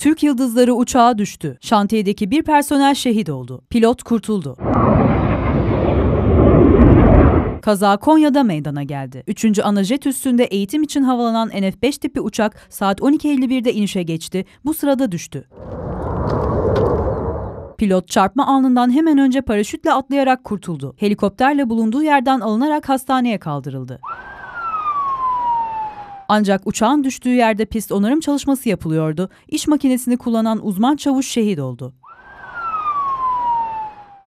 Türk Yıldızları uçağı düştü. Şantiyedeki bir personel şehit oldu. Pilot kurtuldu. Kaza Konya'da meydana geldi. 3. Anajet üstünde eğitim için havalanan NF-5 tipi uçak saat 12.51'de inişe geçti. Bu sırada düştü. Pilot çarpma anından hemen önce paraşütle atlayarak kurtuldu. Helikopterle bulunduğu yerden alınarak hastaneye kaldırıldı. Ancak uçağın düştüğü yerde pist onarım çalışması yapılıyordu. İş makinesini kullanan uzman çavuş şehit oldu.